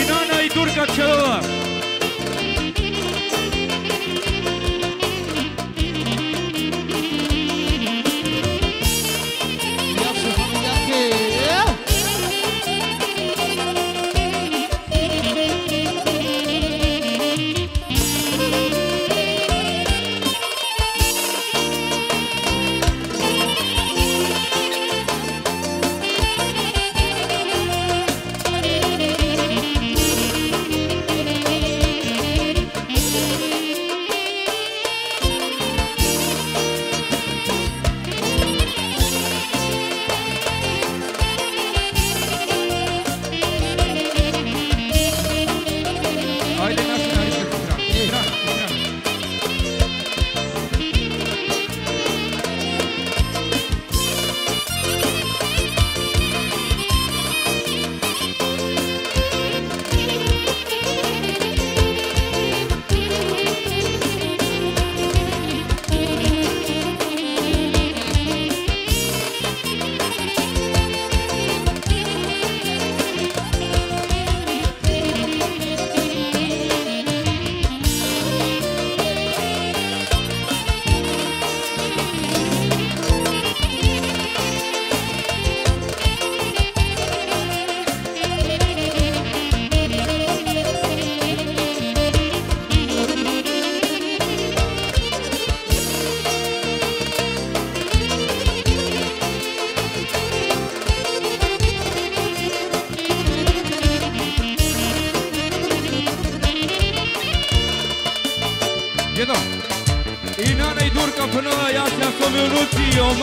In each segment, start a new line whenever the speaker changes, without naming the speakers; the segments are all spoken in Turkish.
İnanay Durkaçalova.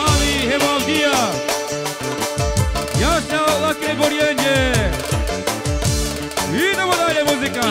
Mali Hevaldija Jasna Lake Borjenje Idemo dalje muzika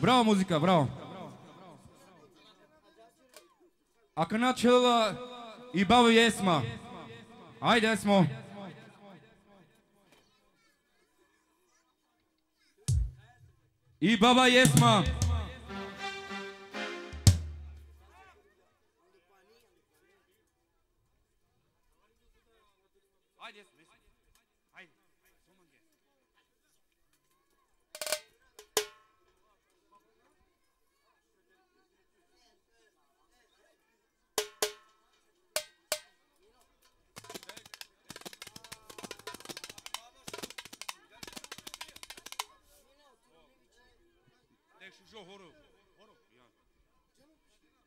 Браво, музика, браво. Ако начала и баба Есма. Айде, Есмо. И баба Есма. Айде, Есма.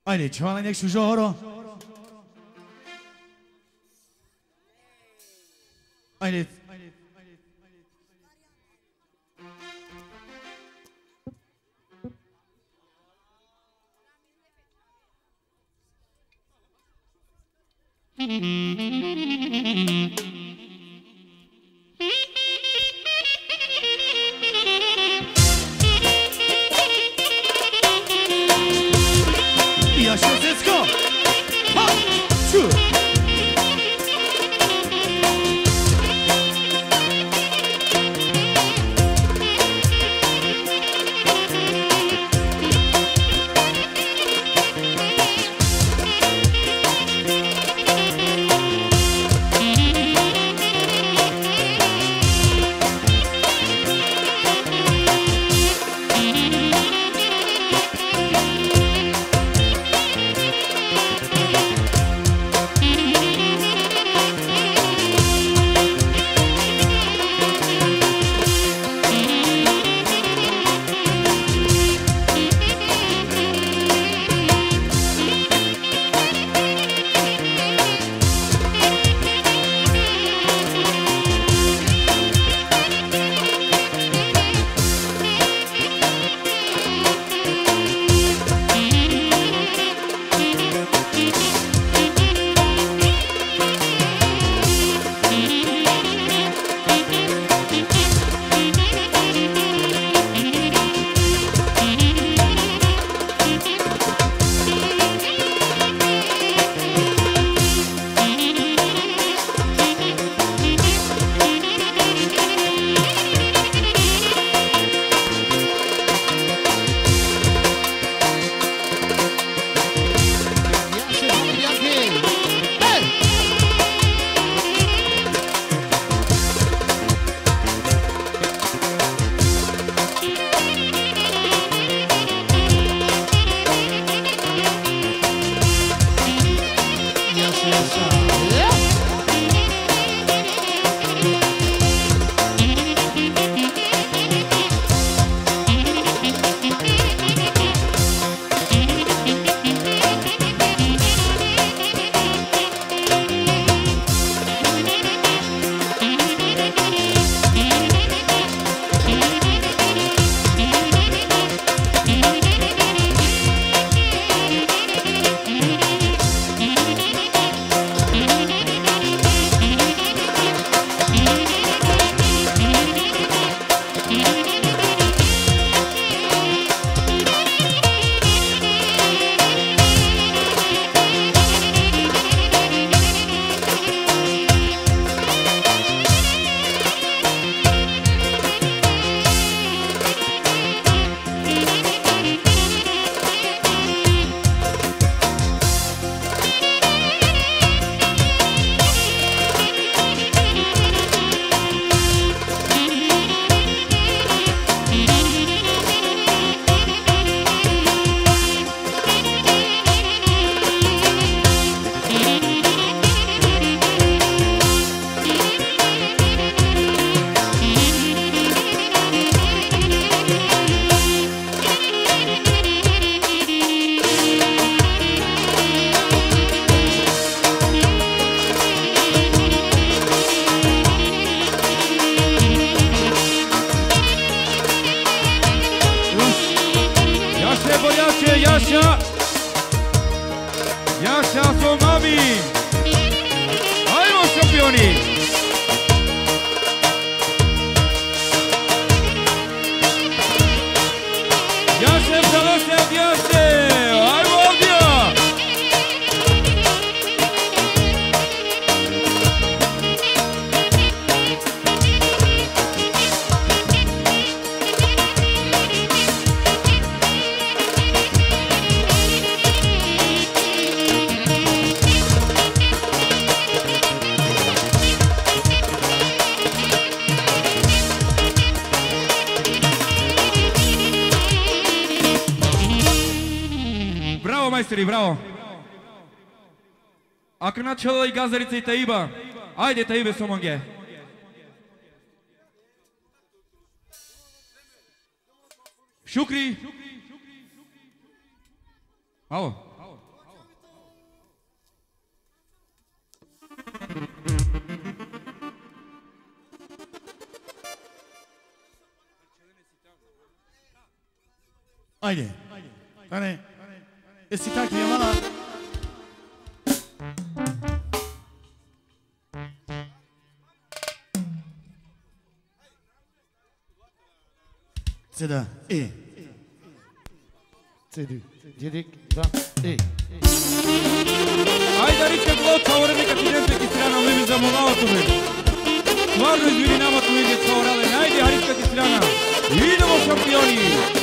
Ajde, čuvala nek žoro. Ajde. Yaşa
A këna qëllë i gazërit i Taiba. Ajde Taibe së mënge. Shukri. Bravo.
Ajde. Tane. Jesi tak Цеда, е.
Цеди, дедик, да, е.
Ај да рите глот, са нека ти дем пеки страна, ми ми замолавато ме. Тварно извини намато да ми ги саорале, најде, ричка ти страна. Идемо, шампиони!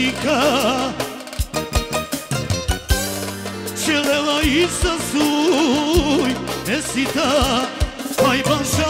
dika Qelela i sësuj e sita Hajban shë